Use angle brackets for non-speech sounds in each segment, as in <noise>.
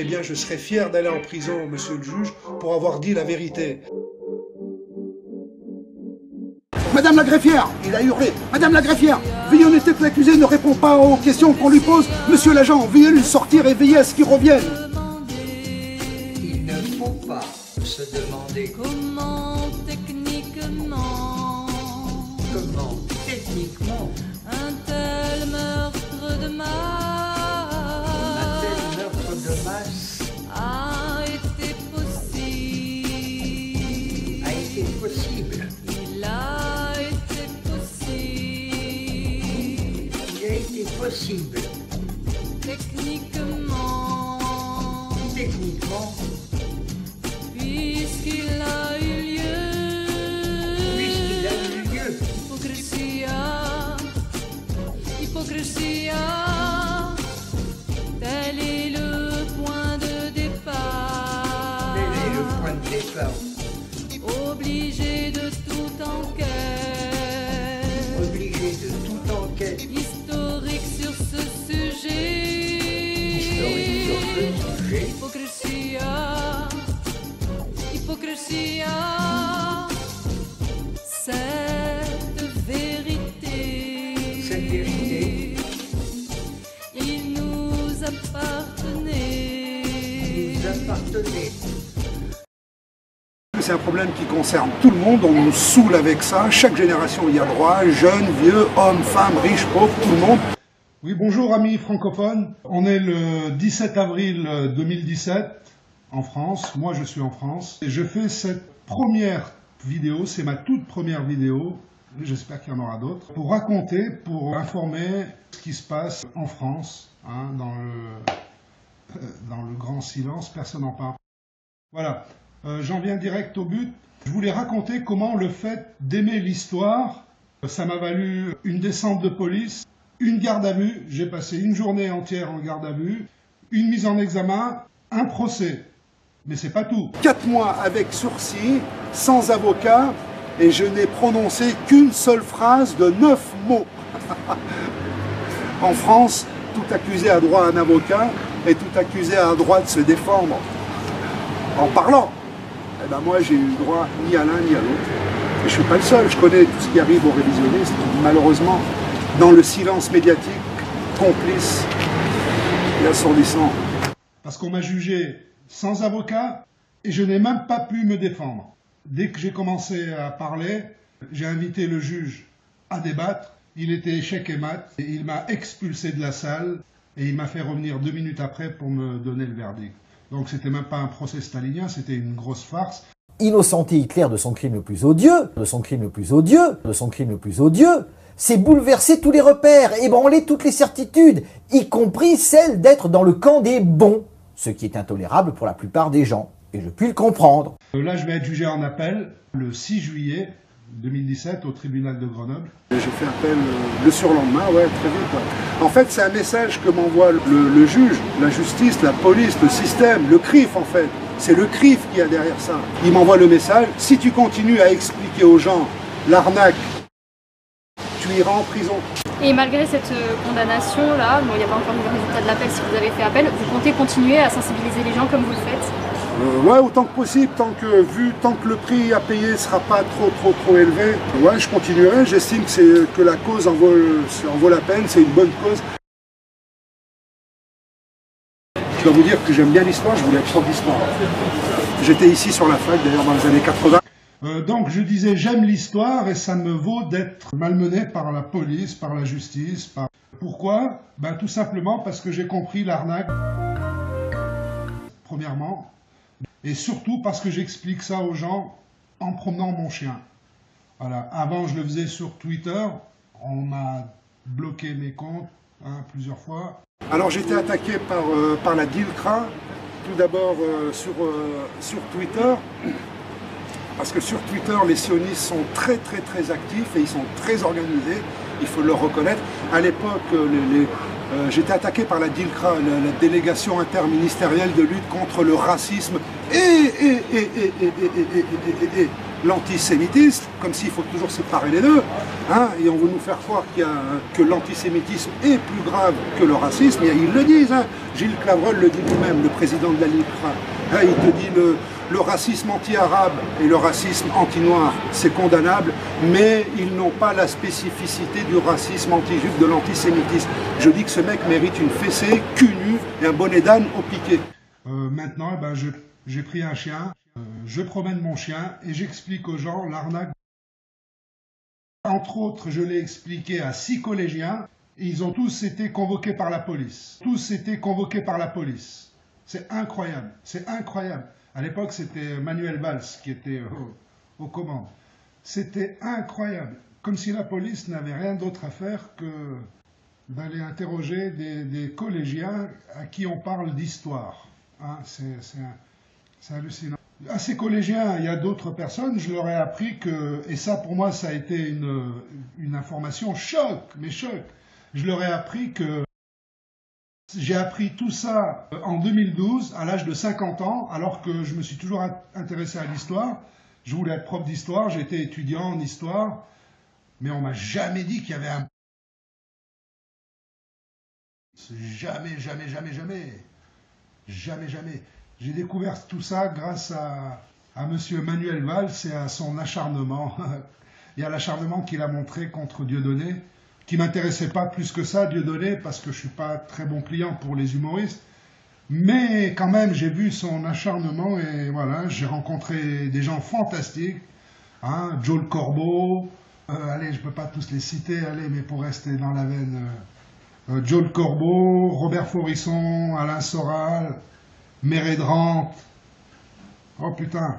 eh bien je serais fier d'aller en prison, monsieur le juge, pour avoir dit la vérité. Madame la greffière Il a hurlé. Madame la greffière Veuillez noter que l'accusé ne répond pas aux questions qu'on lui pose. Monsieur l'agent, veuillez lui sortir et veillez à ce qu'il revienne. Il ne faut pas se demander Comment techniquement comment techniquement un tel meurtre de un été possible Techniquement, techniquement puisqu'il a eu lieu. puisqu'il a eu lieu. Hypocrisia, hypocrisia, tel est le point de départ. Quel est le point de départ Obligé de sujet. Hypocrisia, hypocrisia, cette vérité. Cette vérité. Il nous appartenait. Vous appartenez. C'est un problème qui concerne tout le monde, on nous saoule avec ça, chaque génération y a droit, jeunes, vieux, hommes, femmes, riches, pauvres, tout le monde. Oui, bonjour amis francophones. On est le 17 avril 2017 en France. Moi, je suis en France. Et je fais cette première vidéo, c'est ma toute première vidéo, j'espère qu'il y en aura d'autres, pour raconter, pour informer ce qui se passe en France, hein, dans, le, euh, dans le grand silence, personne n'en parle. Voilà, Euh, j'en viens direct au but. Je voulais raconter comment le fait d'aimer l'histoire, ça m'a valu une descente de police, une garde à vue, j'ai passé une journée entière en garde à vue, une mise en examen, un procès. Mais c'est pas tout. Quatre mois avec sursis, sans avocat, et je n'ai prononcé qu'une seule phrase de neuf mots. <laughs> en France, tout accusé a droit à un avocat, et tout accusé a droit de se défendre en parlant. Eh ben moi, j'ai eu droit ni à l'un ni à l'autre. Et je suis pas le seul, je connais tout ce qui arrive aux révisionnistes, malheureusement, dans le silence médiatique, complice et assourdissant. Parce qu'on m'a jugé sans avocat et je n'ai même pas pu me défendre. Dès que j'ai commencé à parler, j'ai invité le juge à débattre. Il était échec et mat et il m'a expulsé de la salle et il m'a fait revenir deux minutes après pour me donner le verdict. Donc c'était même pas un procès stalinien, c'était une grosse farce. innocenter Hitler de son crime le plus odieux, de son crime le plus odieux, de son crime le plus odieux, c'est bouleverser tous les repères, ébranler toutes les certitudes, y compris celle d'être dans le camp des bons, ce qui est intolérable pour la plupart des gens, et je puis le comprendre. Euh, Là, je vais être jugé en appel le 6 juillet 2017 au tribunal de Grenoble. J'ai fait appel euh, le surlendemain, ouais, très vite. ouais. En fait, c'est un message que m'envoie le, le juge, la justice, la police, le système, le CRIF en fait. C'est le CRIF qui a derrière ça. Il m'envoie le message, si tu continues à expliquer aux gens l'arnaque, tu iras en prison. Et malgré cette euh, condamnation-là, bon, il n'y a pas encore le résultat de l'appel si vous avez fait appel, vous comptez continuer à sensibiliser les gens comme vous le faites? Euh, ouais, autant que possible, tant que, vu, tant que le prix à payer ne sera pas trop, trop, trop élevé. Ouais, je continuerai. J'estime que, c'est- que la cause en vaut, en vaut la peine, c'est une bonne cause. Je dois vous dire que j'aime bien l'histoire, je voulais être prof d'histoire. J'étais ici sur la fac, d'ailleurs, dans les années 80. Euh, donc je disais j'aime l'histoire et ça me vaut d'être malmené par la police, par la justice. Pourquoi? Ben, Tout simplement parce que j'ai compris l'arnaque, premièrement, et surtout parce que j'explique ça aux gens en promenant mon chien. Voilà. Avant je le faisais sur Twitter, on m'a bloqué mes comptes hein, plusieurs fois. Alors été attaqué par, euh, par la DILCRA, tout d'abord euh, sur, sur Twitter, parce que sur Twitter, les sionistes sont très très très actifs et ils sont très organisés, il faut le reconnaître. À l'époque, les, les j'étais attaqué par la DILCRA, la, délégation interministérielle de lutte contre le racisme et, l'antisémitisme, comme s'il faut toujours séparer les deux. Et on veut nous faire croire qu y a, que l'antisémitisme est plus grave que le racisme. Et ils le disent. Gilles Clavreul le dit lui-même, le président de la DILCRA. Il te dit le, le racisme anti-arabe et le racisme anti-noir, c'est condamnable, mais ils n'ont pas la spécificité du racisme anti-juif, de l'antisémitisme. Je dis que ce mec mérite une fessée, cul nu et un bonnet d'âne au piquet. Euh, maintenant, eh ben, j'ai pris un chien, euh, je promène mon chien et j'explique aux gens l'arnaque. Entre autres, je l'ai expliqué à six collégiens et ils ont tous été convoqués par la police. Tous été convoqués par la police. C'est incroyable, c'est incroyable. À l'époque, c'était Manuel Valls qui était au- aux commandes. C'était incroyable. Comme si la police n'avait rien d'autre à faire que d'aller interroger des, collégiens à qui on parle d'histoire. Hein, c'est hallucinant. À ces collégiens, il y a d'autres personnes, je leur ai appris que, et ça pour moi ça a été une, une information choc, mais choc, je leur ai appris que j'ai appris tout ça euh, en 2012, à l'âge de 50 ans, alors que je me suis toujours int- intéressé à l'histoire. Je voulais être prof d'histoire, j'étais étudiant en histoire, mais on m'a jamais dit qu'il y avait un Jamais, jamais, jamais, jamais. Jamais, jamais. J'ai découvert tout ça grâce à, à monsieur Manuel Valls et à son acharnement. <laughs> et à l'acharnement qu'il a montré contre Dieudonné, qui m'intéressait pas plus que ça, Dieudonné, parce que je suis pas très bon client pour les humoristes. Mais quand même, j'ai vu son acharnement et voilà, j'ai rencontré des gens fantastiques. Hein, Joe le Corbeau, euh, allez, je peux pas tous les citer, allez, mais pour rester dans la veine. euh, euh, Joe le Corbeau, Robert Forisson, Alain Soral, Mérédrant. Oh putain.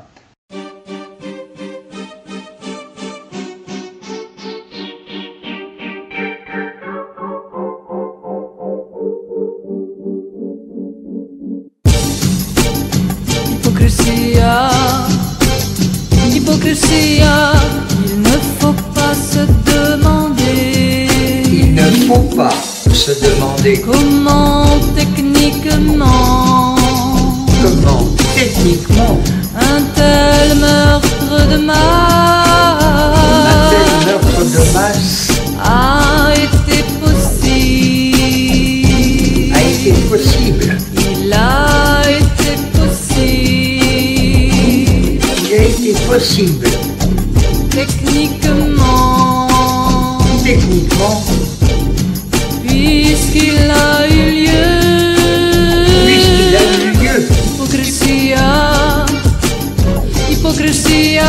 Se demander comment techniquement comment techniquement un tel meurtre de un masse tel meurtre de masse a été possible. a été possible. Il a été possible. Il a été possible Techniquement, techniquement puisqu'il a eu lieu. puisqu'il a eu lieu. Hypocrisia, hypocrisia,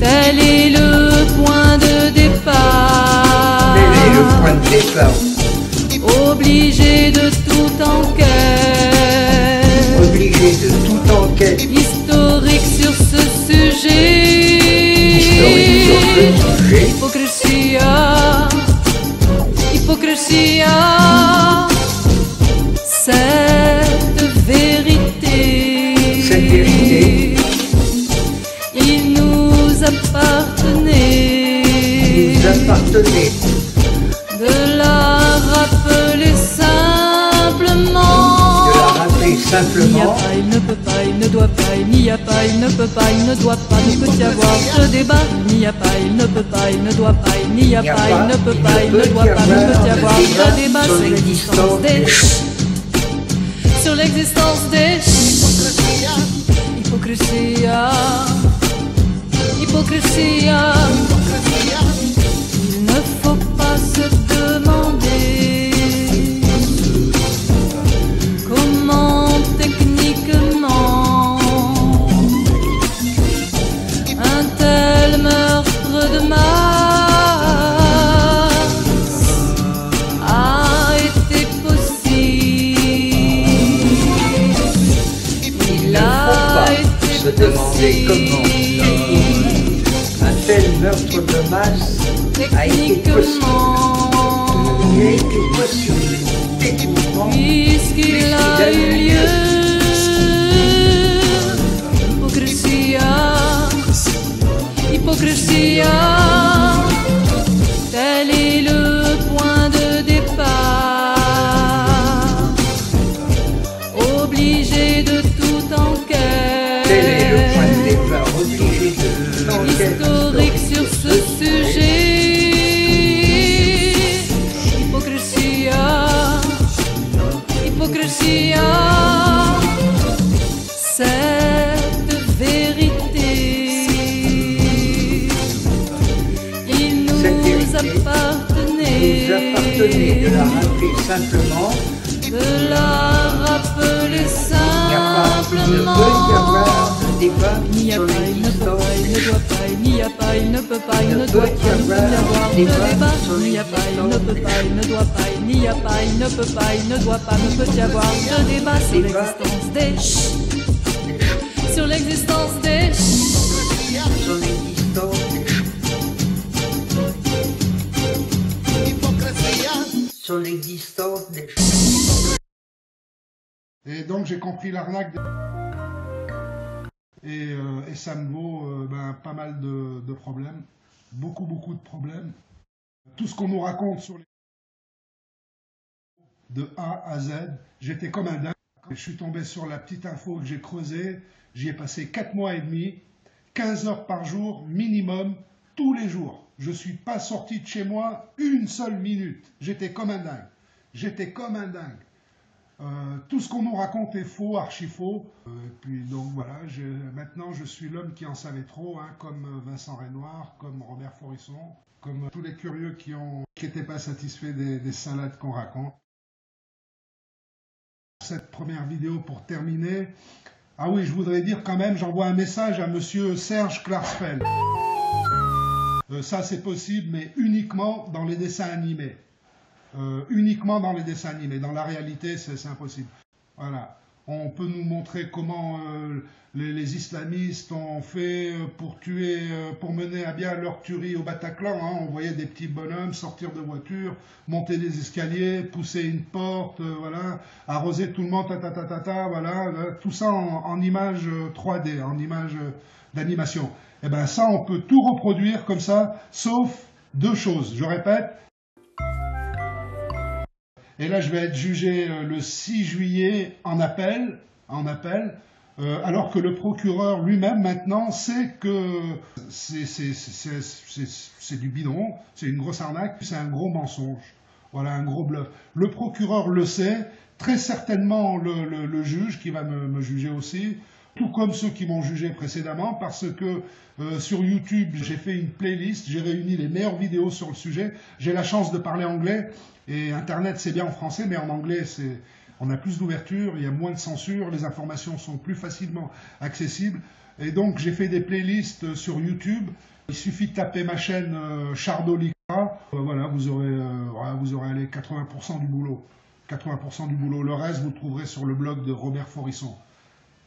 tel est le point de départ. Tel est le point de départ. Obligé de toute enquête hypocrisia, cette vérité. Cette vérité. Il nous appartenait Nous appartenait de la rappeler simplement. de la rappeler Il a simplement. pas, il ne peut pas, doit pas, il n'y a pas, il ne peut pas, il ne doit pas, ne peut y avoir de débat. Il n'y a pas, il ne peut pas, il ne doit pas, il n'y a pas, il ne peut pas, il ne doit pas, ne peut y avoir de débat sur l'existence des sur l'existence des hypocrisia, hypocrisia. Se demander comment possible. un tel meurtre de masse a été possible. Techniquement, Il a été possible techniquement puisqu'il a eu lieu. Hypocrisia, hypocrisia, de la rappeler simplement. De la rappeler simplement. Il n'y a pas, ne y avoir ne doit pas, il n'y a pas, il ne peut pas, il ne doit pas y avoir de sur Il n'y a pas, il ne peut pas, il ne doit pas, il n'y a pas, il ne peut pas, il ne doit pas, ne peut y avoir de débat sur l'existence des sur l'existence des sur l'existence sur l'existence des Et donc j'ai compris l'arnaque. Et, euh, et ça me vaut euh, ben, pas mal de, de problèmes. Beaucoup, beaucoup de problèmes. Tout ce qu'on nous raconte sur les... De A à Z, j'étais comme un dingue. Je suis tombé sur la petite info que j'ai creusée. J'y ai passé 4 mois et demi, 15 heures par jour minimum, tous les jours. Je ne suis pas sorti de chez moi une seule minute. J'étais comme un dingue. J'étais comme un dingue. Euh, tout ce qu'on nous raconte est faux, archi faux. Euh, et puis donc voilà, maintenant je suis l'homme qui en savait trop, hein, comme euh, Vincent Renoir, comme Robert Forisson, comme tous les curieux qui n'étaient pas satisfaits des, des salades qu'on raconte. Cette première vidéo pour terminer. Ah oui, je voudrais dire quand même, j'envoie un message à Monsieur Serge Klarsfeld. Ça c'est possible, mais uniquement dans les dessins animés. Euh, uniquement dans les dessins animés. Dans la réalité, c'est impossible. Voilà. On peut nous montrer comment euh, les, islamistes ont fait euh, pour tuer, pour mener à bien leur tuerie au Bataclan. hein. On voyait des petits bonhommes sortir de voitures, monter des escaliers, pousser une porte, voilà, arroser tout le monde, ta ta ta ta, ta, voilà, là, tout ça en, en images euh, 3D, en images euh, d'animation. Et ben ça, on peut tout reproduire comme ça, sauf deux choses. Je répète, et là, je vais être jugé euh, le 6 juillet en appel, en appel, euh, alors que le procureur lui-même maintenant sait que c'est- du bidon, c'est une grosse arnaque, c'est un gros mensonge, voilà, un gros bluff. Le procureur le sait, très certainement le juge qui va me, me juger aussi, tout comme ceux qui m'ont jugé précédemment, parce que euh, sur YouTube, j'ai fait une playlist, j'ai réuni les meilleures vidéos sur le sujet. J'ai la chance de parler anglais, et Internet c'est bien en français, mais en anglais c'est on a plus d'ouverture, il y a moins de censure, les informations sont plus facilement accessibles. Et donc j'ai fait des playlists sur YouTube. Il suffit de taper ma chaîne euh, Chardolica. Euh, voilà, vous aurez, euh, vous aurez allé 80% du boulot. 80% du boulot. Le reste, vous le trouverez sur le blog de Robert Forisson.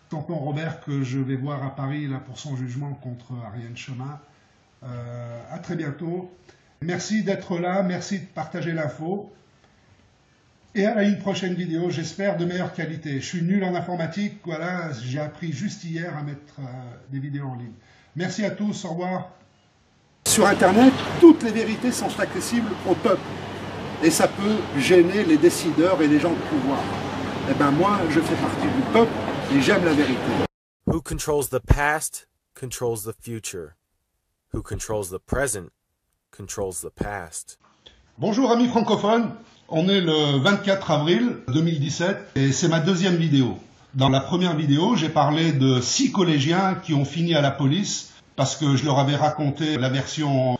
Tonton Robert que je vais voir à Paris là, pour son jugement contre Ariane Chemin. Euh, à très bientôt. Merci d'être là, merci de partager l'info. Et à une prochaine vidéo, j'espère de meilleure qualité. Je suis nul en informatique, voilà, j'ai appris juste hier à mettre euh, des vidéos en ligne. Merci à tous, au revoir. Sur Internet, toutes les vérités sont accessibles au peuple. Et ça peut gêner les décideurs et les gens de pouvoir. Eh ben moi, je fais partie du peuple et j'aime la vérité. Who controls the past controls the future. Who controls the present controls the past. Bonjour amis francophones, on est le 24 avril 2017 et c'est ma deuxième vidéo. Dans la première vidéo, j'ai parlé de six collégiens qui ont fini à la police parce que je leur avais raconté la version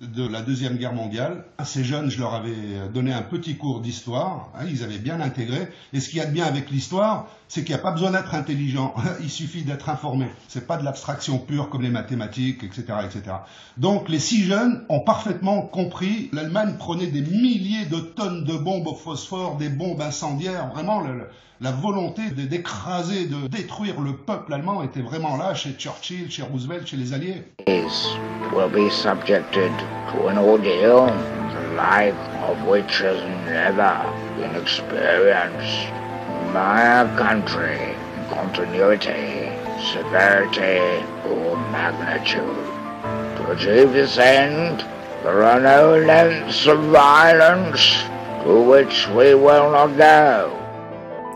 de la Deuxième Guerre mondiale. À ces jeunes, je leur avais donné un petit cours d'histoire, hein, ils avaient bien intégré. Et ce qu'il y a de bien avec l'histoire, c'est qu'il n'y a pas besoin d'être intelligent, <laughs> il suffit d'être informé. C'est pas de l'abstraction pure comme les mathématiques, etc., etc. Donc les six jeunes ont parfaitement compris. L'Allemagne prenait des milliers de tonnes de bombes au phosphore, des bombes incendiaires. Vraiment, la volonté d'écraser, de détruire le peuple allemand était vraiment là chez Churchill, chez Roosevelt, chez les Alliés. A country in continuity, severity, or magnitude. To achieve this end, there are no lengths of violence to which we will not go.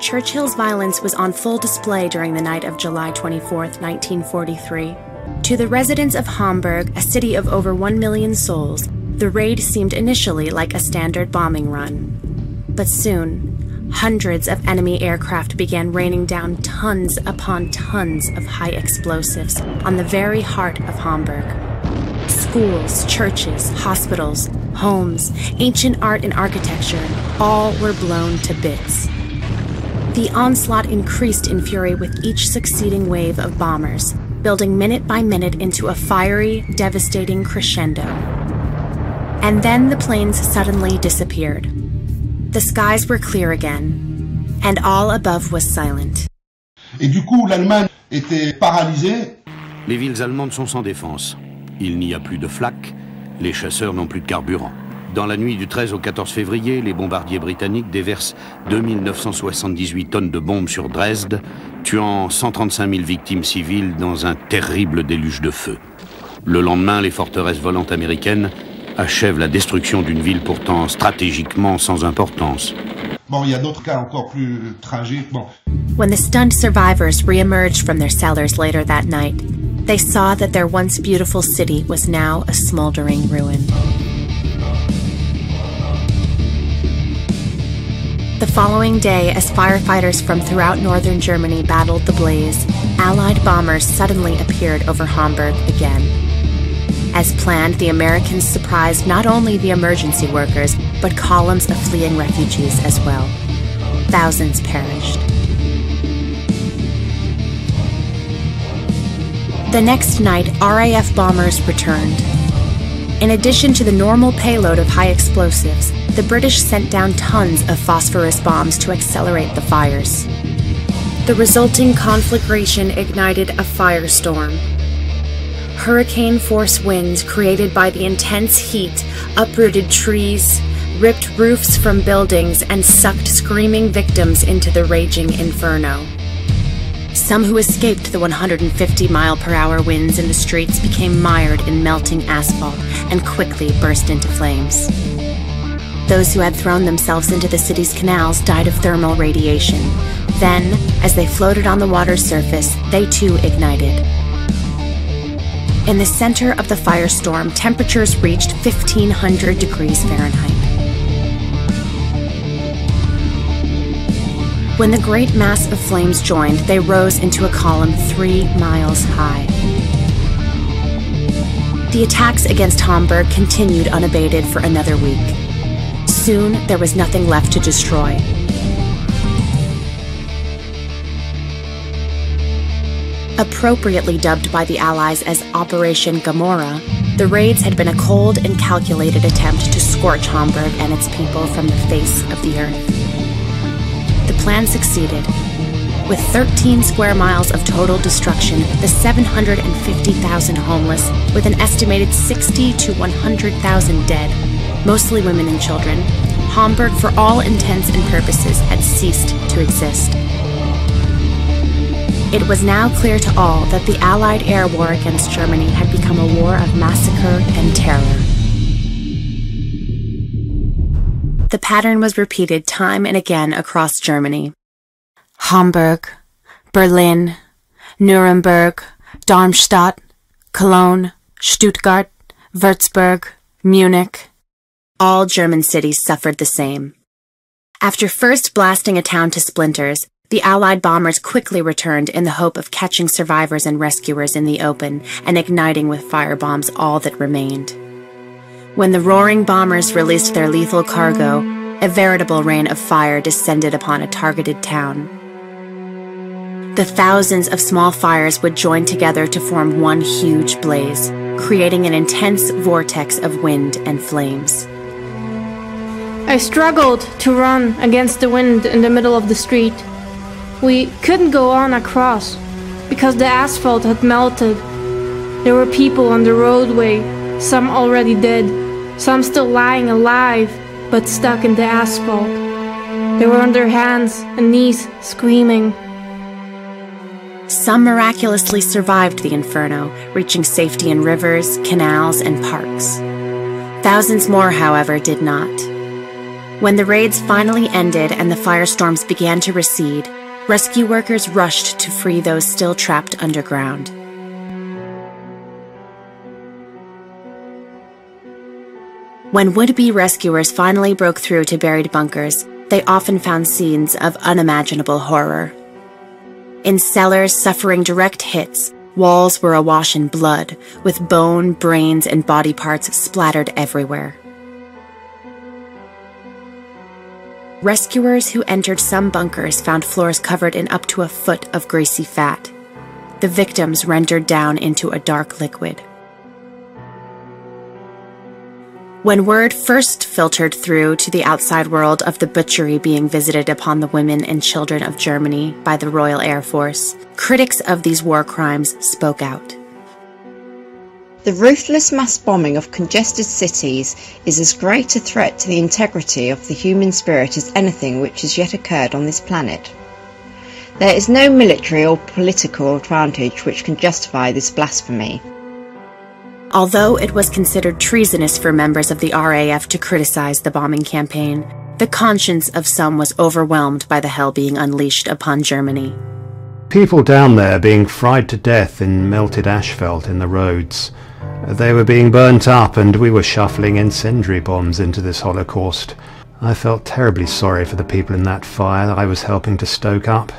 Churchill's violence was on full display during the night of July 24, 1943. To the residents of Hamburg, a city of over 1 million souls, the raid seemed initially like a standard bombing run. But soon, hundreds of enemy aircraft began raining down tons upon tons of high explosives on the very heart of Hamburg. Schools, churches, hospitals, homes, ancient art and architecture, all were blown to bits. The onslaught increased in fury with each succeeding wave of bombers, building minute by minute into a fiery, devastating crescendo. And then the planes suddenly disappeared. The skies were clear again, and all above was silent. Et du coup, l'Allemagne était paralysée. Les villes allemandes sont sans défense. Il n'y a plus de flak, les chasseurs n'ont plus de carburant. Dans la nuit du 13 au 14 février, les bombardiers britanniques déversent 2978 tonnes de bombes sur Dresde, tuant 135 000 victimes civiles dans un terrible déluge de feu. Le lendemain, les forteresses volantes américaines achèvent la destruction d'une ville pourtant stratégiquement sans importance. Bon, il y a d'autres cas encore plus tragiques. Bon. When the stunned survivors reemerged from their cellars later that night, they saw that their once beautiful city was now a smoldering ruin. The following day, as firefighters from throughout northern Germany battled the blaze, Allied bombers suddenly appeared over Hamburg again. As planned, the Americans surprised not only the emergency workers, but columns of fleeing refugees as well. Thousands perished. The next night, RAF bombers returned. In addition to the normal payload of high explosives, the British sent down tons of phosphorus bombs to accelerate the fires. The resulting conflagration ignited a firestorm. Hurricane force winds created by the intense heat uprooted trees, ripped roofs from buildings, and sucked screaming victims into the raging inferno. Some who escaped the 150 mile per hour winds in the streets became mired in melting asphalt and quickly burst into flames. Those who had thrown themselves into the city's canals died of thermal radiation. Then, as they floated on the water's surface, they too ignited. In the center of the firestorm, temperatures reached 1500 degrees Fahrenheit. When the great mass of flames joined, they rose into a column three miles high. The attacks against Hamburg continued unabated for another week. Soon, there was nothing left to destroy. Appropriately dubbed by the Allies as Operation Gamora, the raids had been a cold and calculated attempt to scorch Hamburg and its people from the face of the earth. The plan succeeded. With 13 square miles of total destruction, the 750,000 homeless, with an estimated 60 to 100,000 dead, mostly women and children, Hamburg, for all intents and purposes, had ceased to exist. It was now clear to all that the Allied air war against Germany had become a war of massacre and terror. The pattern was repeated time and again across Germany. Hamburg, Berlin, Nuremberg, Darmstadt, Cologne, Stuttgart, Würzburg, Munich. All German cities suffered the same. After first blasting a town to splinters, the Allied bombers quickly returned in the hope of catching survivors and rescuers in the open and igniting with firebombs all that remained. When the roaring bombers released their lethal cargo, a veritable rain of fire descended upon a targeted town. The thousands of small fires would join together to form one huge blaze, creating an intense vortex of wind and flames. I struggled to run against the wind in the middle of the street. We couldn't go on across because the asphalt had melted. There were people on the roadway, some already dead, some still lying alive but stuck in the asphalt. They were on their hands and knees screaming. Some miraculously survived the inferno, reaching safety in rivers, canals, and parks. Thousands more, however, did not. When the raids finally ended and the firestorms began to recede, rescue workers rushed to free those still trapped underground. When would be rescuers finally broke through to buried bunkers, they often found scenes of unimaginable horror. In cellars suffering direct hits, walls were awash in blood, with bone, brains, and body parts splattered everywhere. Rescuers who entered some bunkers found floors covered in up to a foot of greasy fat. The victims rendered down into a dark liquid. When word first filtered through to the outside world of the butchery being visited upon the women and children of Germany by the Royal Air Force, critics of these war crimes spoke out. The ruthless mass bombing of congested cities is as great a threat to the integrity of the human spirit as anything which has yet occurred on this planet. There is no military or political advantage which can justify this blasphemy. Although it was considered treasonous for members of the RAF to criticize the bombing campaign, the conscience of some was overwhelmed by the hell being unleashed upon Germany. People down there being fried to death in melted asphalt in the roads. They were being burnt up and we were shuffling incendiary bombs into this holocaust. I felt terribly sorry for the people in that fire I was helping to stoke up.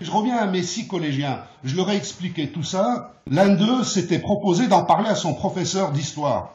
Je reviens à mes six collégiens. Je leur ai expliqué tout ça. L'un d'eux s'était proposé d'en parler à son professeur d'histoire.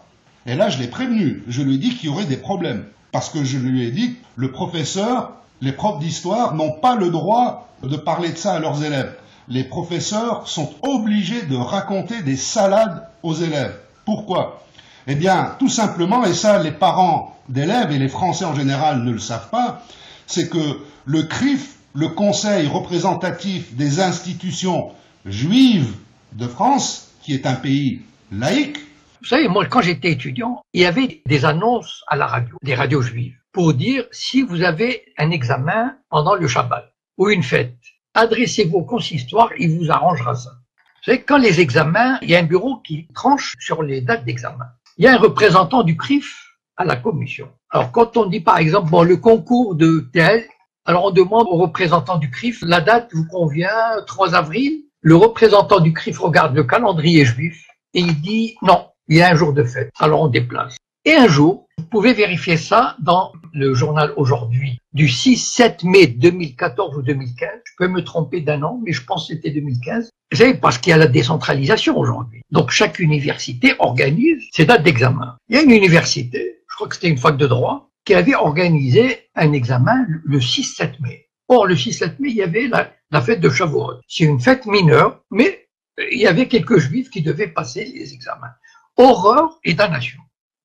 Et là, je l'ai prévenu. Je lui ai dit qu'il y aurait des problèmes. Parce que je lui ai dit, le professeur, les profs d'histoire n'ont pas le droit de parler de ça à leurs élèves. Les professeurs sont obligés de raconter des salades aux élèves. Pourquoi? Eh bien, tout simplement, et ça, les parents d'élèves et les Français en général ne le savent pas, c'est que le CRIF le Conseil représentatif des institutions juives de France, qui est un pays laïque. Vous savez, moi, quand j'étais étudiant, il y avait des annonces à la radio, des radios juives, pour dire si vous avez un examen pendant le Shabbat ou une fête, adressez-vous au consistoire, il vous arrangera ça. Vous savez, quand les examens, il y a un bureau qui tranche sur les dates d'examen. Il y a un représentant du CRIF à la commission. Alors, quand on dit, par exemple, bon, le concours de tel, alors on demande au représentant du CRIF, la date vous convient, 3 avril Le représentant du CRIF regarde le calendrier juif et il dit non, il y a un jour de fête. Alors on déplace. Et un jour, vous pouvez vérifier ça dans le journal aujourd'hui du 6-7 mai 2014 ou 2015. Je peux me tromper d'un an, mais je pense que c'était 2015. Vous savez, parce qu'il y a la décentralisation aujourd'hui. Donc chaque université organise ses dates d'examen. Il y a une université, je crois que c'était une fac de droit, qui avait organisé un examen le 6-7 mai. Or, le 6-7 mai, il y avait la, fête de Shavuot. C'est une fête mineure, mais il y avait quelques juifs qui devaient passer les examens. Horreur et damnation.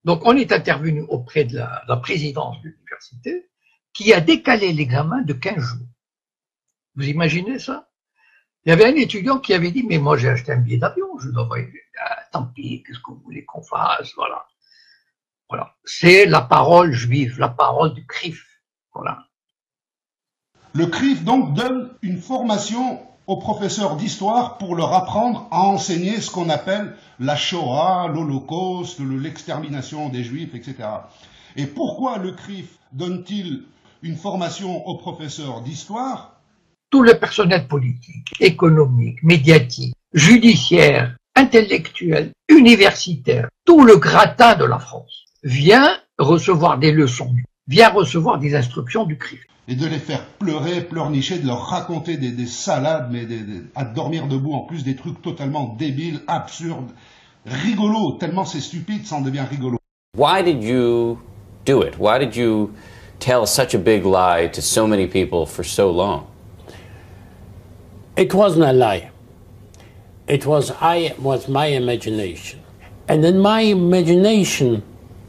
Donc, on est intervenu auprès de la, présidence de l'université qui a décalé l'examen de 15 jours. Vous imaginez ça? Il y avait un étudiant qui avait dit, mais moi j'ai acheté un billet d'avion, je dois... Ah, tant pis, qu'est-ce que vous voulez qu'on fasse? Voilà. Voilà. C'est la parole juive, la parole du CRIF. Voilà. Le CRIF donc donne une formation aux professeurs d'histoire pour leur apprendre à enseigner ce qu'on appelle la Shoah, l'Holocauste, l'extermination des Juifs, etc. Et pourquoi le CRIF donne-t-il une formation aux professeurs d'histoire? Tout le personnel politique, économique, médiatique, judiciaire, intellectuel, universitaire, tout le gratin de la France vient recevoir des leçons, vient recevoir des instructions du CRIF. Et de les faire pleurer, pleurnicher, de leur raconter des, salades, mais à dormir debout, en plus des trucs totalement débiles, absurdes, rigolos, tellement c'est stupide, ça en devient rigolo. Why did you do it? Why did you tell such a big lie to so many people for so long? It wasn't a lie. It was I was my imagination. And in my imagination,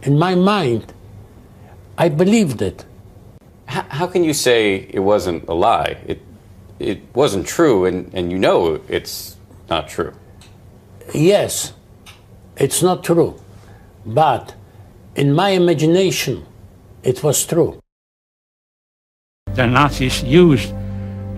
in my mind, I believed it. How, how can you say it wasn't a lie? It, it wasn't true, and, and you know it's not true. Yes, it's not true. But in my imagination, it was true. The Nazis used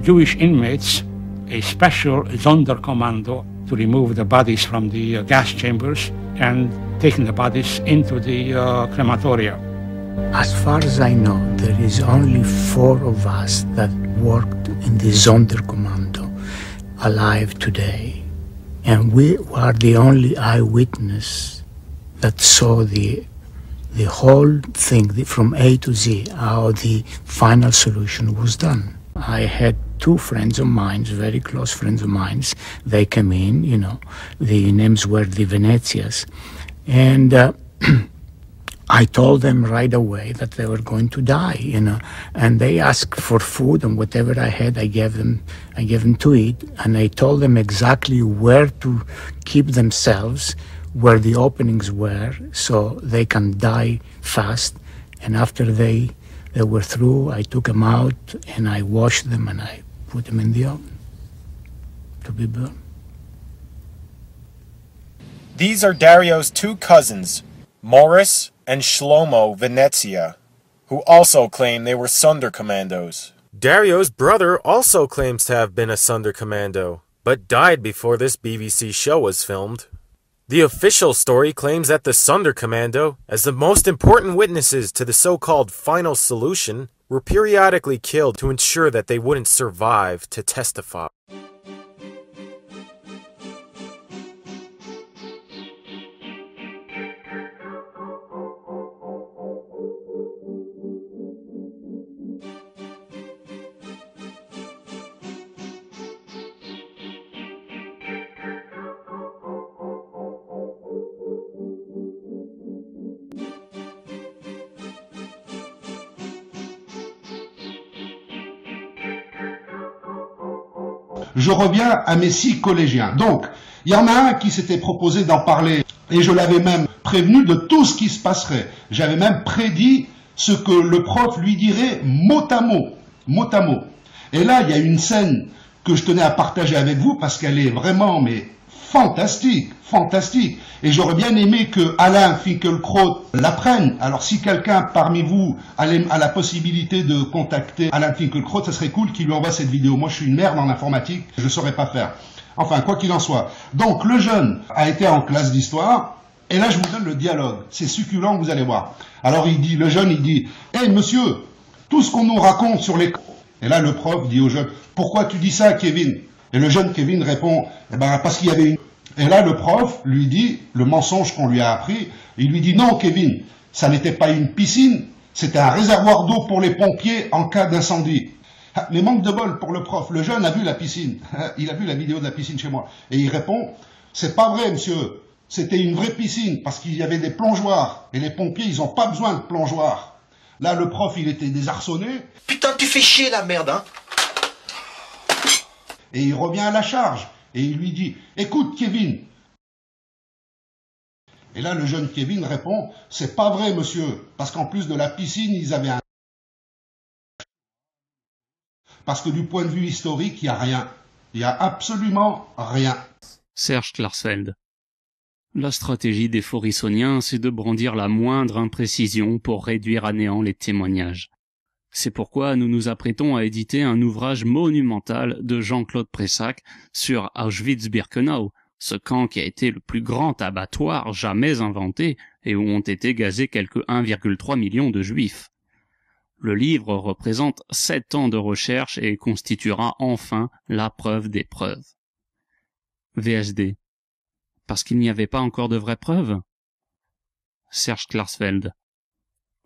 Jewish inmates, a special Sonderkommando, to remove the bodies from the uh, gas chambers and taking the bodies into the uh, crematoria. As far as I know, there is only four of us that worked in the Sonderkommando alive today. And we are the only eyewitness that saw the, the whole thing from A to Z, how the final solution was done. I had two friends of mine, very close friends of mine. They came in, you know, the names were the Venezias. And uh, <clears throat> I told them right away that they were going to die, you know, and they asked for food and whatever I had, I gave them, I gave them to eat, and I told them exactly where to keep themselves, where the openings were, so they can die fast. And after they they were through, I took them out and I washed them and I put them in the oven to be burned. These are Dario's two cousins, Morris and Shlomo Venezia, who also claim they were Sunder commandos. Dario's brother also claims to have been a Sunder commando, but died before this BBC show was filmed. The official story claims that the Sunder Commando, as the most important witnesses to the so called final solution, were periodically killed to ensure that they wouldn't survive to testify. Je reviens à mes six collégiens. Donc, il y en a un qui s'était proposé d'en parler, et je l'avais même prévenu de tout ce qui se passerait. J'avais même prédit ce que le prof lui dirait mot à mot, mot à mot. Et là, il y a une scène que je tenais à partager avec vous parce qu'elle est vraiment, mais fantastique, fantastique. Et j'aurais bien aimé que Alain Finkielkraut l'apprenne. Alors si quelqu'un parmi vous a, la possibilité de contacter Alain Finkielkraut, ça serait cool qu'il lui envoie cette vidéo. Moi je suis une merde en informatique, je ne saurais pas faire. Enfin, quoi qu'il en soit. Donc le jeune a été en classe d'histoire, et là je vous donne le dialogue. C'est succulent, vous allez voir. Alors il dit, le jeune il dit, hé hey, monsieur, tout ce qu'on nous raconte sur les... Et là le prof dit au jeune, pourquoi tu dis ça Kevin? Et le jeune Kevin répond, eh ben, parce qu'il y avait une... Et là, le prof lui dit, le mensonge qu'on lui a appris, il lui dit, non, Kevin, ça n'était pas une piscine, c'était un réservoir d'eau pour les pompiers en cas d'incendie. Ah, mais manque de bol pour le prof. Le jeune a vu la piscine. <laughs> Il a vu la vidéo de la piscine chez moi. Et il répond, c'est pas vrai, monsieur. C'était une vraie piscine parce qu'il y avait des plongeoires. Et les pompiers, ils n'ont pas besoin de plongeoires. Là, le prof, il était désarçonné. Putain, tu fais chier la merde, hein et il revient à la charge. Et il lui dit, écoute Kevin. Et là, le jeune Kevin répond, c'est pas vrai, monsieur, parce qu'en plus de la piscine, ils avaient un... Parce que du point de vue historique, il n'y a rien. Il n'y a absolument rien. Serge Klarsfeld. La stratégie des Forissoniens, c'est de brandir la moindre imprécision pour réduire à néant les témoignages. C'est pourquoi nous nous apprêtons à éditer un ouvrage monumental de Jean-Claude Pressac sur Auschwitz-Birkenau, ce camp qui a été le plus grand abattoir jamais inventé et où ont été gazés quelques 1,3 million de juifs. Le livre représente sept ans de recherche et constituera enfin la preuve des preuves. VSD. Parce qu'il n'y avait pas encore de vraies preuves Serge Klarsfeld.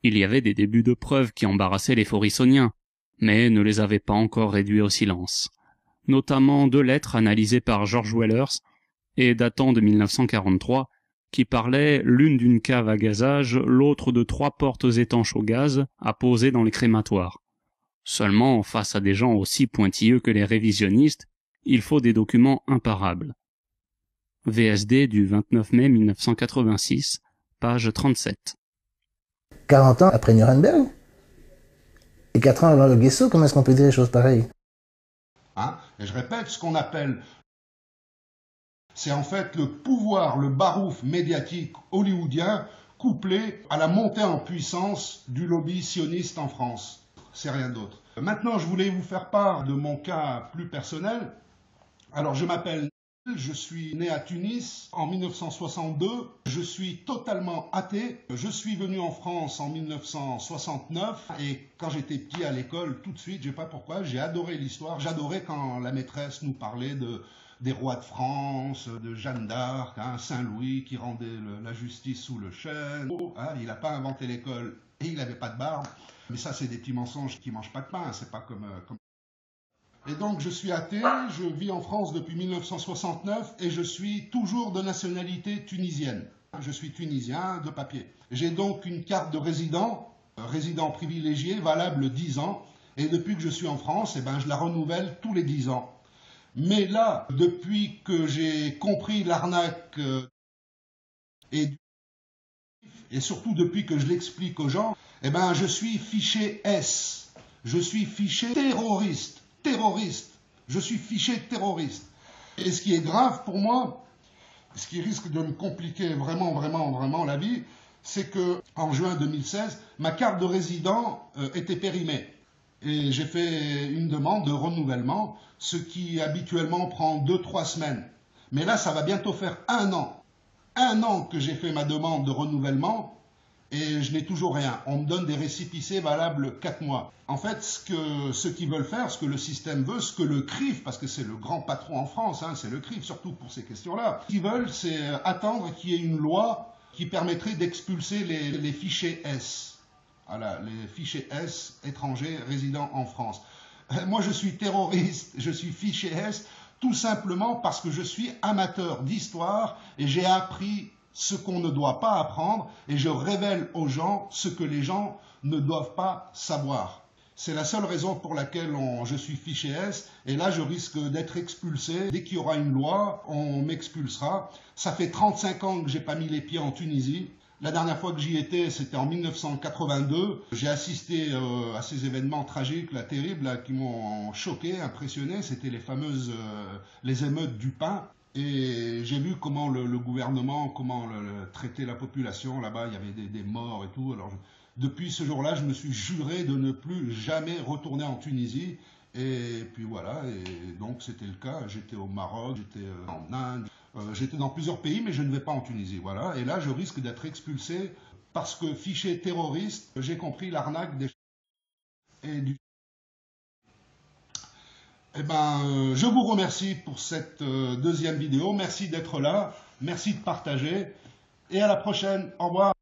Il y avait des débuts de preuves qui embarrassaient les Forissoniens, mais ne les avaient pas encore réduits au silence. Notamment deux lettres analysées par George Wellers et datant de 1943, qui parlaient l'une d'une cave à gazage, l'autre de trois portes étanches au gaz à poser dans les crématoires. Seulement, face à des gens aussi pointilleux que les révisionnistes, il faut des documents imparables. VSD du 29 mai 1986, page 37. 40 ans après Nuremberg Et 4 ans avant le Guesso, comment est-ce qu'on peut dire des choses pareilles? Hein? Et je répète, ce qu'on appelle, c'est en fait le pouvoir, le barouf médiatique hollywoodien couplé à la montée en puissance du lobby sioniste en France. C'est rien d'autre. Maintenant, je voulais vous faire part de mon cas plus personnel. Alors, je m'appelle je suis né à Tunis en 1962. Je suis totalement athée. Je suis venu en France en 1969 et quand j'étais petit à l'école, tout de suite, je sais pas pourquoi, j'ai adoré l'histoire. J'adorais quand la maîtresse nous parlait de des rois de France, de Jeanne d'Arc, hein, Saint-Louis qui rendait la justice sous le chêne. Hein, il n'a pas inventé l'école et il n'avait pas de barbe. Mais ça, c'est des petits mensonges qui mangent pas de pain. C'est pas comme, euh, comme et donc je suis athée, je vis en France depuis 1969 et je suis toujours de nationalité tunisienne. Je suis tunisien de papier. J'ai donc une carte de résident, euh, résident privilégié, valable 10 ans. Et depuis que je suis en France, eh ben, je la renouvelle tous les 10 ans. Mais là, depuis que j'ai compris l'arnaque euh, et, et surtout depuis que je l'explique aux gens, eh ben, je suis fiché S. Je suis fiché terroriste. Terroriste. Je suis fiché terroriste. Et ce qui est grave pour moi, ce qui risque de me compliquer vraiment, vraiment, vraiment la vie, c'est que en juin 2016, ma carte de résident euh, était périmée. Et j'ai fait une demande de renouvellement, ce qui habituellement prend 2-3 semaines. Mais là, ça va bientôt faire un an. Un an que j'ai fait ma demande de renouvellement et je n'ai toujours rien. On me donne des récipicés valables 4 mois. En fait, ce que ceux qui veulent faire, ce que le système veut, ce que le CRIF, parce que c'est le grand patron en France, hein, c'est le CRIF surtout pour ces questions-là, ce qu'ils veulent, c'est attendre qu'il y ait une loi qui permettrait d'expulser les, les fichiers S. Voilà, les fichiers S étrangers résidant en France. Moi, je suis terroriste, je suis fichier S, tout simplement parce que je suis amateur d'histoire et j'ai appris ce qu'on ne doit pas apprendre et je révèle aux gens ce que les gens ne doivent pas savoir. C'est la seule raison pour laquelle je suis fiché S et là je risque d'être expulsé. Dès qu'il y aura une loi, on m'expulsera. Ça fait 35 ans que j'ai pas mis les pieds en Tunisie. La dernière fois que j'y étais, c'était en 1982. J'ai assisté euh, à ces événements tragiques, là, terribles, qui m'ont choqué, impressionné. C'était les fameuses euh, les émeutes du pain. Et j'ai vu comment le, gouvernement, comment le, traiter la population là-bas. Il y avait des, morts et tout. Alors, depuis ce jour-là, je me suis juré de ne plus jamais retourner en Tunisie. Et puis voilà. Et donc c'était le cas. J'étais au Maroc, j'étais euh, en Inde, euh, j'étais dans plusieurs pays, mais je ne vais pas en Tunisie. Voilà. Et là, je risque d'être expulsé parce que fiché terroriste, j'ai compris l'arnaque des et eh ben, euh, je vous remercie pour cette euh, deuxième vidéo. Merci d'être là. Merci de partager. Et à la prochaine. Au revoir.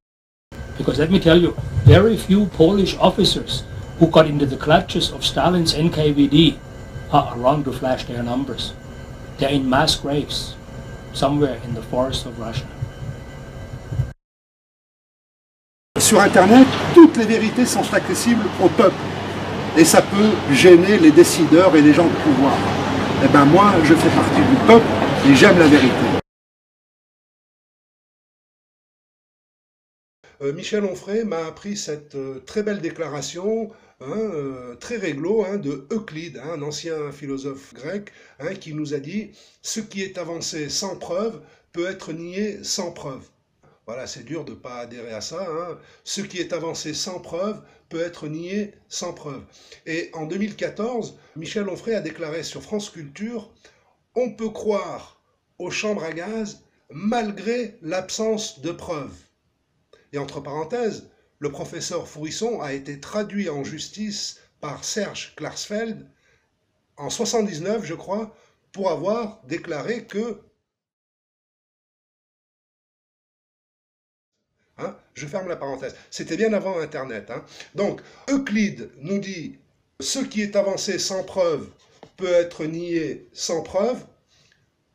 Because let me tell you, very few Polish officers who got into the clutches of Stalin's NKVD are around to flash their numbers. They're in mass graves, somewhere in the forest of Russia. Sur Internet, toutes les vérités sont accessibles au peuple et ça peut gêner les décideurs et les gens de pouvoir. Eh bien moi, je fais partie du peuple et j'aime la vérité. Euh, Michel Onfray m'a appris cette euh, très belle déclaration, hein, euh, très réglo, hein, de Euclide, hein, un ancien philosophe grec, qui nous a dit « Ce qui est avancé sans preuve peut être nié sans preuve ». Voilà, c'est dur de ne pas adhérer à ça. Ce qui est avancé sans preuve peut être nié sans preuve. Et en 2014, Michel Onfray a déclaré sur France Culture On peut croire aux chambres à gaz malgré l'absence de preuves. Et entre parenthèses, le professeur Fourisson a été traduit en justice par Serge Klarsfeld en 79, je crois, pour avoir déclaré que Hein, je ferme la parenthèse. C'était bien avant Internet. Hein. Donc, Euclide nous dit ce qui est avancé sans preuve peut être nié sans preuve.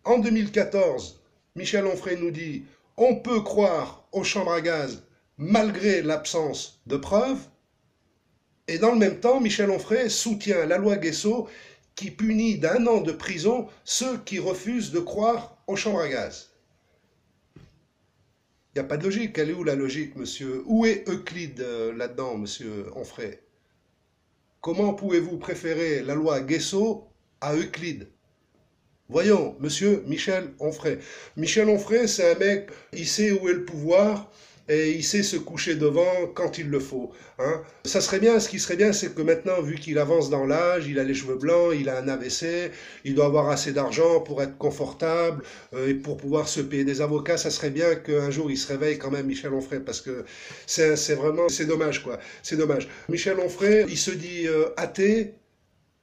En 2014, Michel Onfray nous dit on peut croire aux chambres à gaz malgré l'absence de preuves. Et dans le même temps, Michel Onfray soutient la loi Guesso qui punit d'un an de prison ceux qui refusent de croire aux chambres à gaz. N'y a pas de logique. Elle est où la logique, monsieur? Où est Euclide euh, là-dedans, monsieur Onfray? Comment pouvez-vous préférer la loi Guesso à Euclide? Voyons, monsieur Michel Onfray. Michel Onfray, c'est un mec, il sait où est le pouvoir, et il sait se coucher devant quand il le faut. Hein. Ça serait bien, ce qui serait bien, c'est que maintenant, vu qu'il avance dans l'âge, il a les cheveux blancs, il a un AVC, il doit avoir assez d'argent pour être confortable euh, et pour pouvoir se payer des avocats. Ça serait bien qu'un jour il se réveille quand même, Michel Onfray, parce que c'est vraiment, c'est dommage quoi. C'est dommage. Michel Onfray, il se dit euh, athée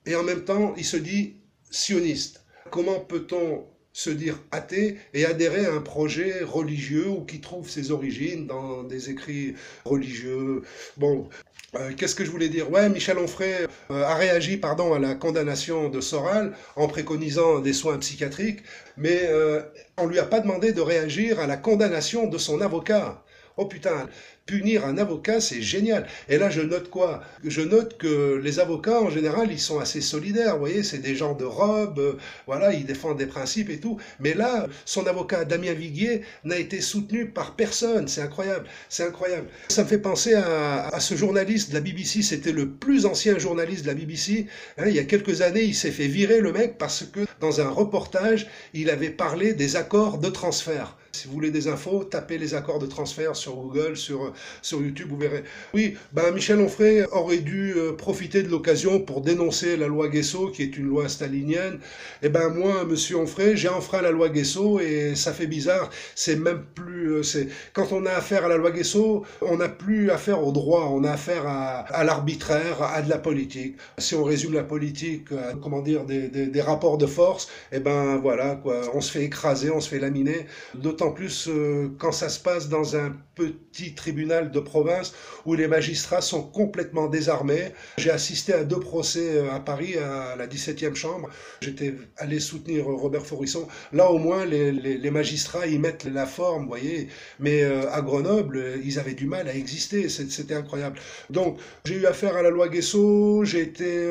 et en même temps, il se dit sioniste. Comment peut-on se dire athée et adhérer à un projet religieux ou qui trouve ses origines dans des écrits religieux. Bon, euh, qu'est-ce que je voulais dire? Ouais, Michel Onfray euh, a réagi pardon, à la condamnation de Soral en préconisant des soins psychiatriques, mais euh, on lui a pas demandé de réagir à la condamnation de son avocat. Oh putain, punir un avocat, c'est génial. Et là, je note quoi? Je note que les avocats, en général, ils sont assez solidaires. Vous voyez, c'est des gens de robe, euh, voilà, ils défendent des principes et tout. Mais là, son avocat, Damien Viguier, n'a été soutenu par personne. C'est incroyable. C'est incroyable. Ça me fait penser à, ce journaliste de la BBC. C'était le plus ancien journaliste de la BBC. Hein, il y a quelques années, il s'est fait virer, le mec, parce que dans un reportage, il avait parlé des accords de transfert. Si vous voulez des infos, tapez les accords de transfert sur Google, sur, sur YouTube, vous verrez. Oui, ben Michel Onfray aurait dû euh, profiter de l'occasion pour dénoncer la loi Guesso, qui est une loi stalinienne. Et eh ben moi, Monsieur Onfray, j'ai enfreint la loi Guesso et ça fait bizarre. C'est même plus, euh, c'est quand on a affaire à la loi Guesso, on n'a plus affaire au droit, on a affaire à, à l'arbitraire, à de la politique. Si on résume la politique, à, comment dire, des, des, des rapports de force, et eh ben voilà quoi, on se fait écraser, on se fait laminer. D'autant en plus euh, quand ça se passe dans un petit tribunal de province où les magistrats sont complètement désarmés. J'ai assisté à deux procès euh, à Paris, à la 17e chambre. J'étais allé soutenir Robert Forisson. Là, au moins, les, les, magistrats y mettent la forme, vous voyez. Mais euh, à Grenoble, ils avaient du mal à exister. C'était incroyable. Donc, j'ai eu affaire à la loi Guesso. J'ai été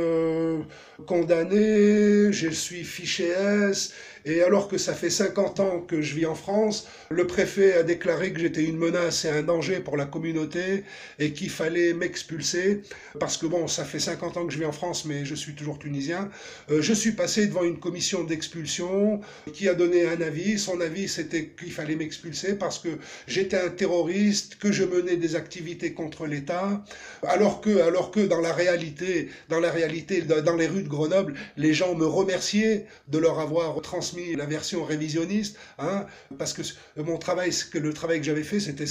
condamné. Je suis fiché S. Et alors que ça fait 50 ans que je vis en France, le préfet a déclaré que j'étais une menace et un danger pour la communauté et qu'il fallait m'expulser parce que bon, ça fait 50 ans que je vis en France, mais je suis toujours tunisien. Euh, je suis passé devant une commission d'expulsion qui a donné un avis. Son avis, c'était qu'il fallait m'expulser parce que j'étais un terroriste, que je menais des activités contre l'État, alors que, alors que dans la réalité, dans la réalité, dans les rues de Grenoble, les gens me remerciaient de leur avoir transmis la version révisionniste, hein, parce que mon travail, que le travail que j'avais fait, c'était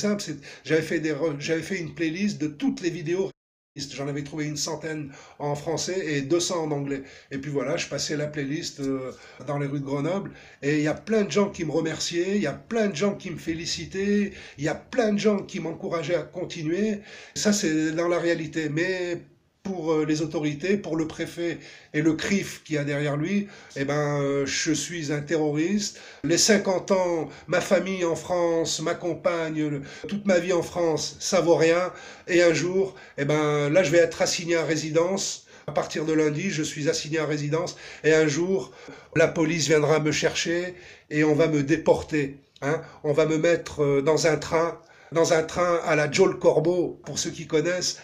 j'avais fait des, j'avais fait une playlist de toutes les vidéos J'en avais trouvé une centaine en français et 200 en anglais. Et puis voilà, je passais la playlist euh, dans les rues de Grenoble. Et il y a plein de gens qui me remerciaient, il y a plein de gens qui me félicitaient, il y a plein de gens qui m'encourageaient à continuer. Ça, c'est dans la réalité. Mais pour euh, les autorités, pour le préfet et le CRIF qui a derrière lui, eh ben, euh, je suis un terroriste. Les 50 ans, ma famille en France, ma compagne, toute ma vie en France, ça vaut rien. Et un jour, eh ben, là, je vais être assigné à résidence. À partir de lundi, je suis assigné à résidence. Et un jour, la police viendra me chercher et on va me déporter. Hein. On va me mettre euh, dans un train dans un train à la Joel Corbeau, pour ceux qui connaissent,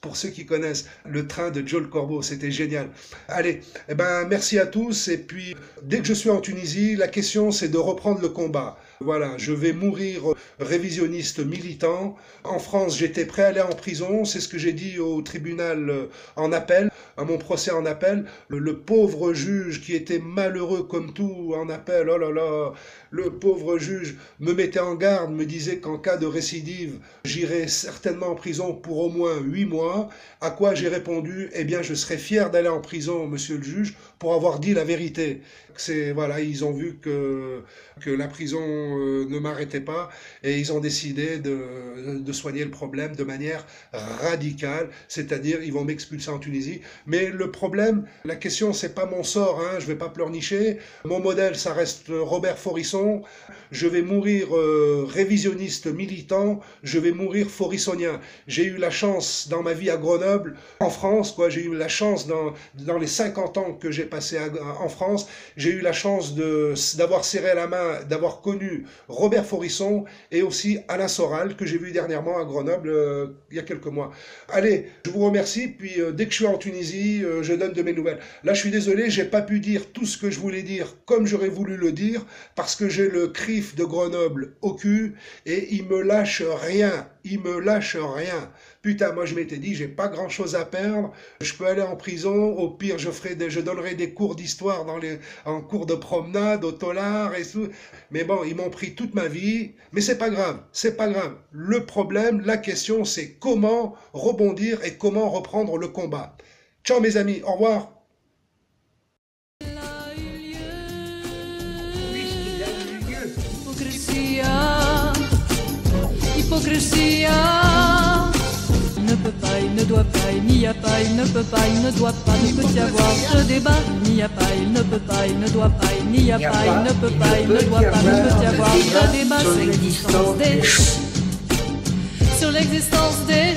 pour ceux qui connaissent le train de Joel Corbeau, c'était génial. Allez, eh ben merci à tous et puis dès que je suis en Tunisie, la question c'est de reprendre le combat. Voilà, je vais mourir révisionniste militant. En France, j'étais prêt à aller en prison, c'est ce que j'ai dit au tribunal euh, en appel, à mon procès en appel. Le, pauvre juge qui était malheureux comme tout en appel, oh là là, le pauvre juge me mettait en garde, me disait qu'en cas de récidive, j'irais certainement en prison pour au moins huit mois. À quoi j'ai répondu, eh bien, je serais fier d'aller en prison, monsieur le juge, pour avoir dit la vérité. C'est voilà, ils ont vu que que la prison euh, ne m'arrêtait pas et ils ont décidé de, de soigner le problème de manière radicale, c'est-à-dire ils vont m'expulser en Tunisie. Mais le problème, la question, c'est pas mon sort, hein, je vais pas pleurnicher. Mon modèle, ça reste Robert Forisson. Je vais mourir euh, révisionniste militant, je vais mourir forissonien. J'ai eu la chance dans ma vie à Grenoble, en France, quoi. J'ai eu la chance dans dans les 50 ans que j'ai passé en France, j'ai eu la chance d'avoir serré la main d'avoir connu Robert Forisson et aussi Alain Soral, que j'ai vu dernièrement à Grenoble euh, il y a quelques mois. Allez, je vous remercie, puis euh, dès que je suis en Tunisie, euh, je donne de mes nouvelles. Là, je suis désolé, j'ai pas pu dire tout ce que je voulais dire comme j'aurais voulu le dire, parce que j'ai le CRIF de Grenoble au cul, et il me lâche rien, il me lâche rien. Putain, moi je m'étais dit, j'ai pas grand chose à perdre, je peux aller en prison, au pire je ferai des, je donnerai des cours d'histoire en cours de promenade, au tolard et tout. Mais bon, ils m'ont pris toute ma vie, mais c'est pas grave, c'est pas grave. Le problème, la question, c'est comment rebondir et comment reprendre le combat. Ciao mes amis, au revoir. Ne peut pas, il ne doit pas, il n'y a pas, il ne peut pas, il ne doit pas, ne peut y avoir ce débat. Il n'y a pas, il ne peut pas, il ne doit pas, il n'y a pas, il ne peut pas, il ne doit pas, ne peut y avoir ce débat. sur l'existence des sur l'existence des